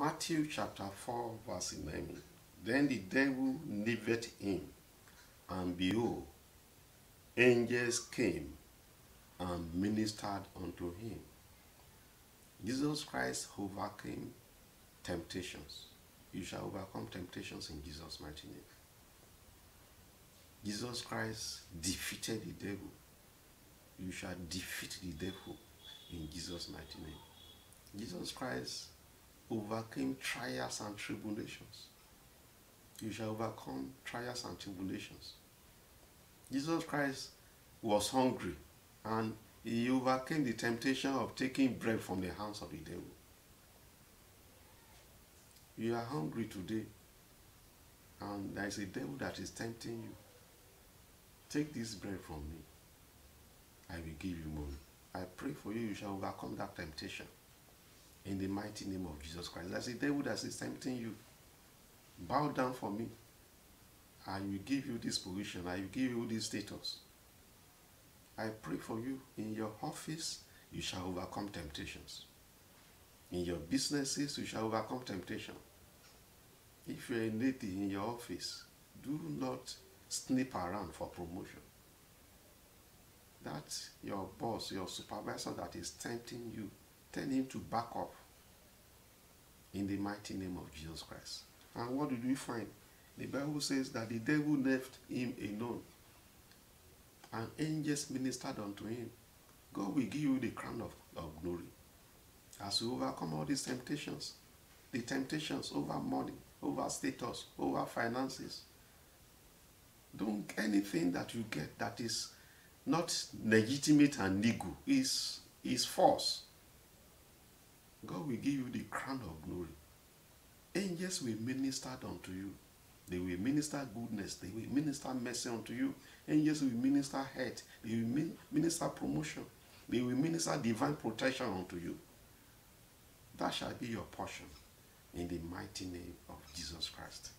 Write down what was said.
Matthew chapter 4, verse 11. Then the devil left him, and behold, angels came and ministered unto him. Jesus Christ overcame temptations. You shall overcome temptations in Jesus' mighty name. Jesus Christ defeated the devil. You shall defeat the devil in Jesus' mighty name. Jesus Christ overcame trials and tribulations. You shall overcome trials and tribulations. Jesus Christ was hungry and he overcame the temptation of taking bread from the hands of the devil. You are hungry today and there is a devil that is tempting you. Take this bread from me. I will give you money. I pray for you, you shall overcome that temptation. In the mighty name of Jesus Christ. There's a devil that is tempting you. Bow down for me. I will give you this position. I will give you this status. I pray for you in your office, you shall overcome temptations. In your businesses, you shall overcome temptation. If you're a lady in your office, do not snip around for promotion. That your boss, your supervisor that is tempting you, tell him to back up in the mighty name of Jesus Christ. And what did we find? The Bible says that the devil left him alone and angels ministered unto him. God will give you the crown of, of glory as you overcome all these temptations. The temptations over money, over status, over finances. Don't anything that you get that is not legitimate and legal is is false. God will give you the crown of glory. Angels will minister unto you. They will minister goodness. They will minister mercy unto you. Angels will minister health. They will minister promotion. They will minister divine protection unto you. That shall be your portion in the mighty name of Jesus Christ.